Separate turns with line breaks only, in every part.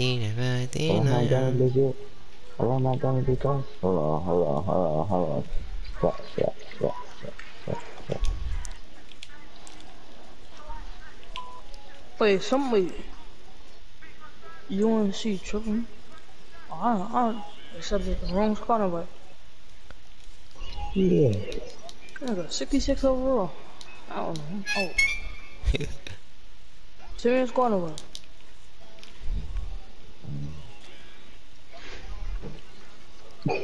Hold on, my gun legit. Hold on, my gun because. Hold on, hold on, hold on, hold on. Swap, swap, swap, swap, swap, swap.
Wait, somebody. UNC tripping? Oh, I don't, I don't, except it's the wrong squad away.
Yeah.
I got 66 overall. I don't know. Oh. Serious squad away.
Alright,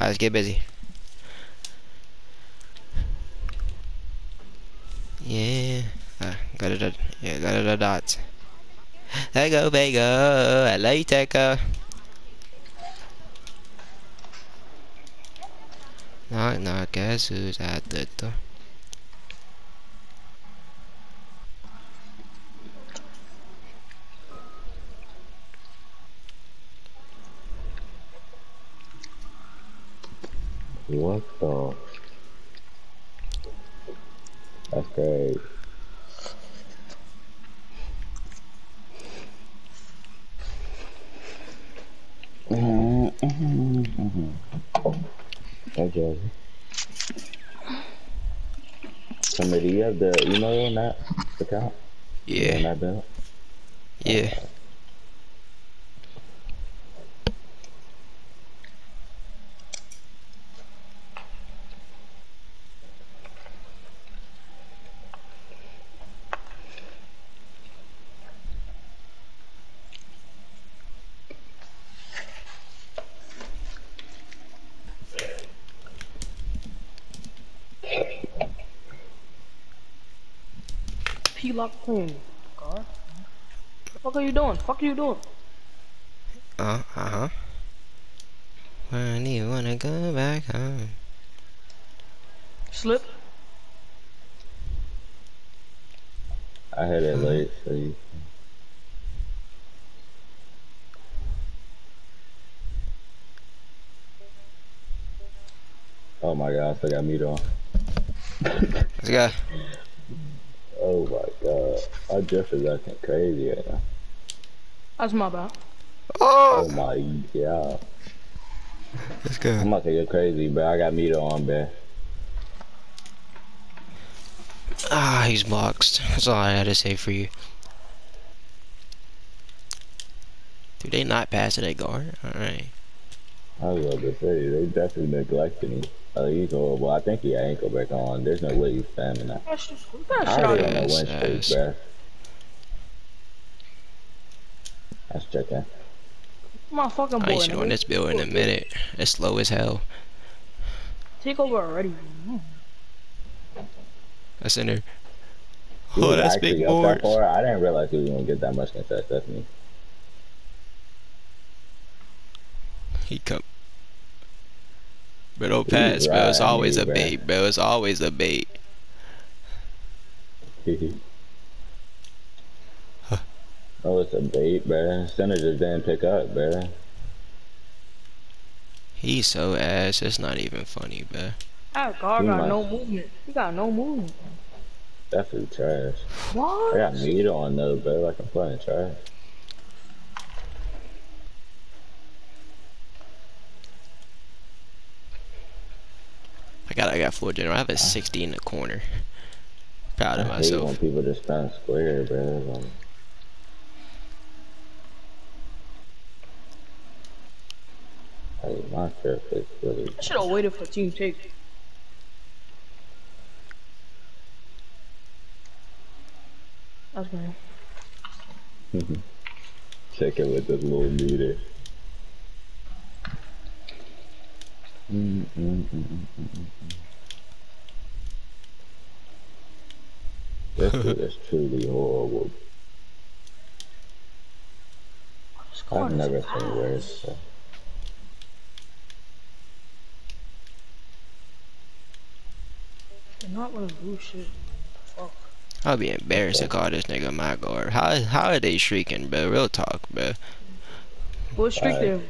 let's get busy. Yeah. Uh, got it. Yeah, got it. There go, Vega. LA Teca. Knock, knock. Guess who's at the door?
What the? That's great. Hey, Jazzy. Somebody, you have the email on that account? On
Yeah.
that bill?
Yeah.
P lock clean. God. Fuck are you doing? Fuck are you doing?
Uh, uh-huh. When you wanna go back home?
Slip.
I had it late, so you. Oh my god, I still got meat on.
Let's go.
Oh my god. I just is acting crazy right now.
That's my bad.
Oh
Oh!
my god.
Let's go.
I'm
go.
about to get crazy, but I got meat on, man.
Ah, he's boxed. That's all I had to say for you. Do they not pass it at guard? Alright.
I was about to say, they definitely neglecting him. Oh, he's horrible. I think he had ankle back on. There's no way he's spamming that.
That's just, get
I
out
don't know
here.
when
Yes,
straight, bruh. Let's.
My fucking boy.
I ain't seen on this build in a minute. It's slow as hell.
Take over already. Mm.
That's in there.
He
Oh,
was
that's big
up that far. I didn't realize he was gonna get that much contest. That's me.
He come. But don't
He
pass, bro. It's always a
bruh.
bait, bro. It's always a bait.
oh, it's a bait, bruh. Center just didn't pick up, bruh.
He's so ass. It's not even funny, bro.
That guard
He
got
might-
no movement. He got no movement.
Definitely trash.
What?
I got meat on though, bro. Like I'm playing trash.
I got I got four general. I have a 60 in the corner. Proud of
I hate when people just spam square, bro. Like, hey, my shirt is really.
I should have waited for team take. That's good.
Check it with this little meter. Mm, mm, mm. This dude is truly horrible. I've never seen worse. So.
They're not gonna do shit. Fuck.
I'll be embarrassed to call this nigga my guard. How how are they streaking, bro? Real talk, bro.
What streak
Alright.
there?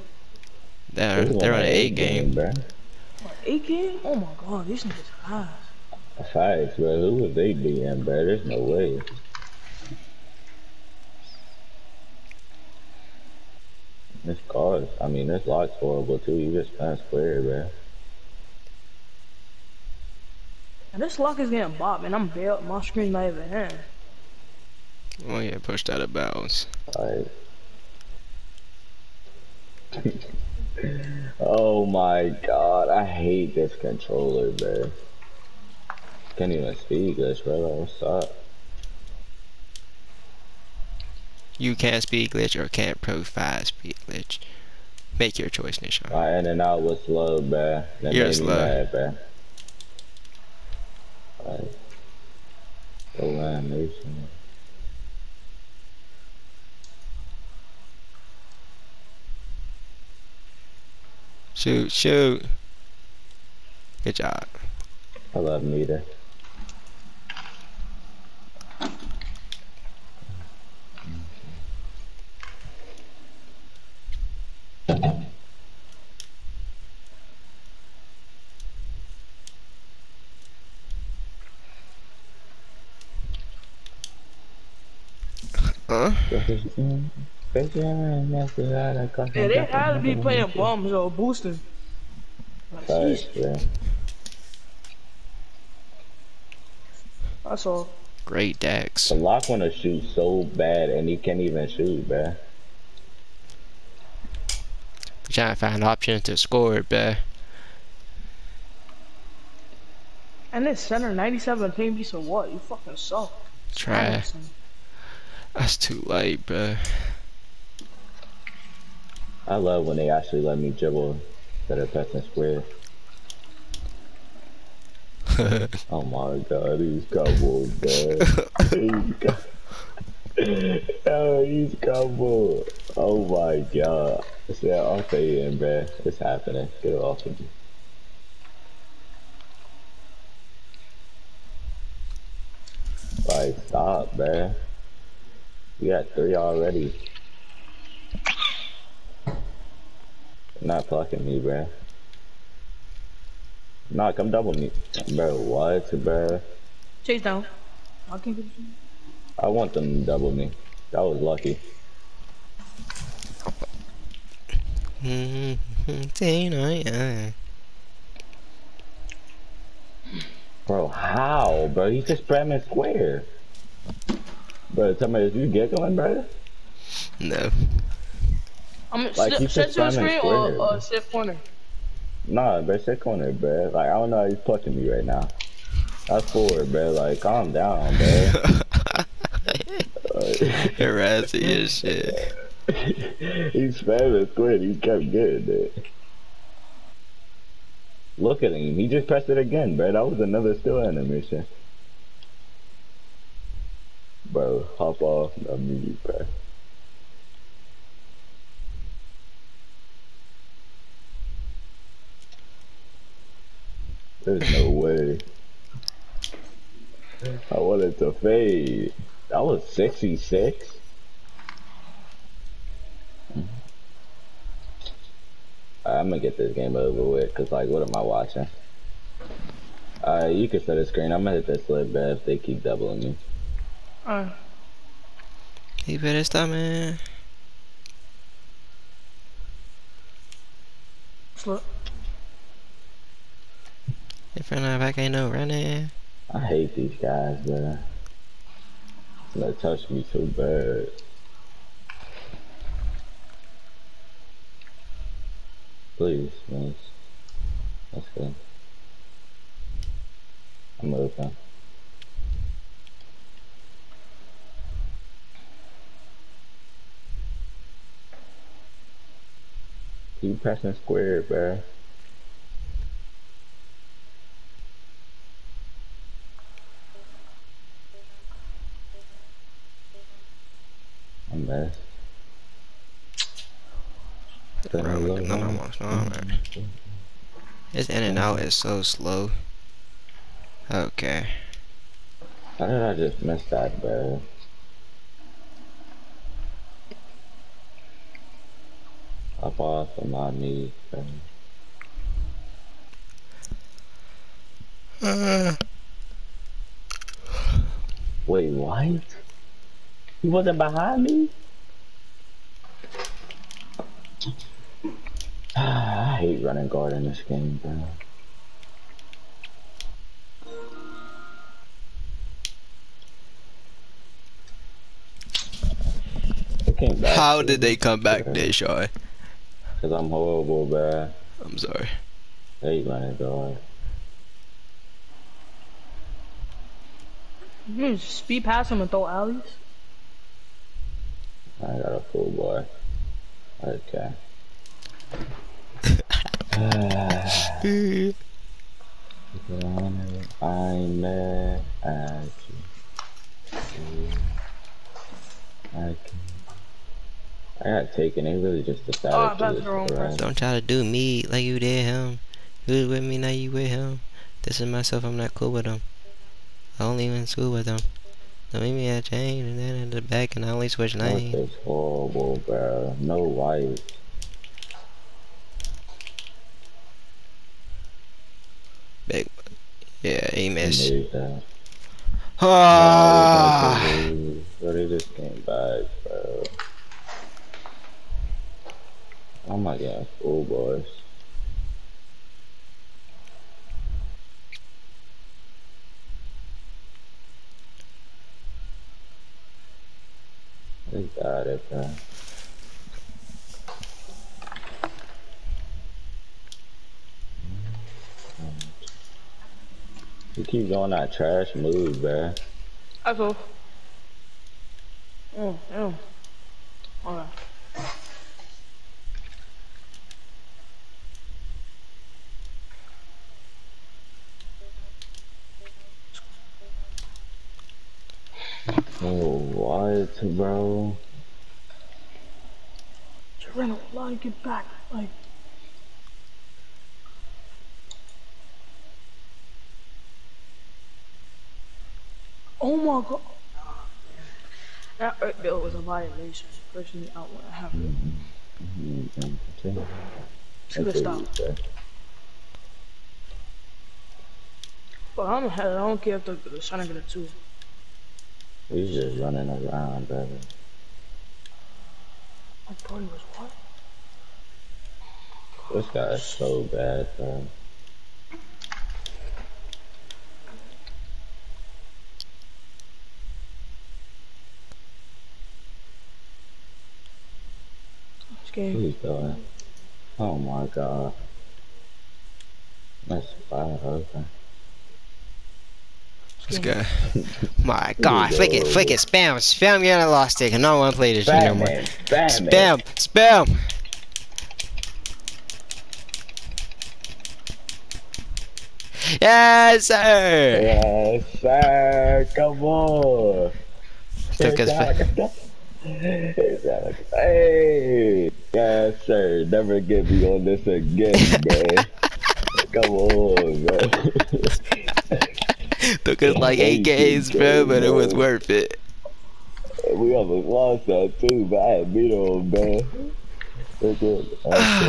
They're
This is
they're on an
an
eight game.
bro.
Like, AK? Oh my god, these niggas ass.
Facts, bro. Who would they be in, bro? There's no way. This cars, I mean, this lot's horrible too. You just pass square, bro.
And this lock is getting bopped, and I'm bailed. My screen's not even in.
Oh yeah, pushed out of bounds.
Like, oh my god, I hate this controller, bro. Can't even speak this, bro. What's up?
You can't speak glitch or can't profile speak glitch. Make your choice, Nishan.
My in and out was slow, bro. That
You're slow.
mad, bro. Like, the animation.
Shoot, shoot. Good job.
I love meter.
Yeah, they had to be playing bombs or boosting. Like,
Facts,
sheesh, that's all.
Great decks.
The lock wanna shoot so bad and he can't even shoot, bruh.
trying to find options to score it, bruh.
And this center 97 ping piece of what? You fucking suck. Try.
Trash. That's too late, bruh.
I love when they actually let me dribble instead of pressing square. Oh my god, he's couple, bruh. he's oh, he's couple. Oh my god. Yeah, I'll stay in, bruh. It's happening. Get it off of me. Like, stop, bruh. You got three already. Not fucking me, bruh. Nah, come double me. Bro, what, bruh?
Chase down. I can get you.
I want them to double me. That was lucky. Bro, how, bro? He just spread me square. Bro, tell me, is you giggling, bro?
no.
I'm
Like,
sit,
you
sit
just
to the
spamming
screen
square.
or sit corner.
Nah, bro, sit corner, bro. Like, I don't know how he's plucking me right now. That's forward, bro. Like, calm down, bro.
Harassing your shit.
he's spamming square. He kept getting it. Look at him. He just pressed it again, bro. That was another still animation. Bro, hop off the mute, bro. There's no way. I wanted to fade. That was 66. I'm gonna get this game over with, cause like, what am I watching? Uh, you can set a screen. I'm gonna hit this slip bad if they keep doubling me.
Uh,
He better stop, man.
slip.
In front of back ain't no running.
I hate these guys, bro. They touch me so bad. Please, miss. That's good. I'm open. Keep pressing square, bro. I missed. Then I
Bro,
look
no, no,
on.
no, no, no. This in and out is so slow. Okay.
How did I just miss that, bro? Up off of my knees, bro.
Uh,
Wait, what? He wasn't behind me? I hate running guard in this game, bro. They came back
how did they come back Shy?
Cause I'm horrible, bro.
I'm sorry.
Hey, hate running guard.
You just speed past him and throw alleys.
I got a full boy. Okay. I'm mad I got taken. They really just decided
Oh, I
to
the wrong
run.
Don't try to do me like you did him. You was with me, now you with him. This is myself, I'm not cool with him. I only went to school with him. Don't make me a change and then in the back and I only switch
What
lanes.
is horrible, bro? No white.
Big. Yeah, he missed.
Made that.
Ah!
But they just came back, bro. Oh my god, oh boys. They got it, bro. You keep doing that trash move, bro.
That's all. Oh, mm. Alright.
Oh, what, bro?
Toronto, lie, get back. Like, oh my god. That Earth Bill was a violation. Personally, I want to have it. Good stuff. But I'm ahead. I don't care if the, the trying to get a two.
He's just running around, brother.
My body was what?
This guy is so bad, bro. Who's doing? Oh my god. That's wide open.
This guy. My god, flick it, flick it, spam, spam, get a lost stick. I don't want to play this shit no more.
Batman, Batman.
Spam, spam. Yes, sir.
Yes, sir. Come on.
Took us back.
like a- it's like a- Hey, yes, sir. Never get me on this again, man. Come on, man.
Took us like eight games, bro, but it was worth it.
we almost lost that too, but I had beat on, man.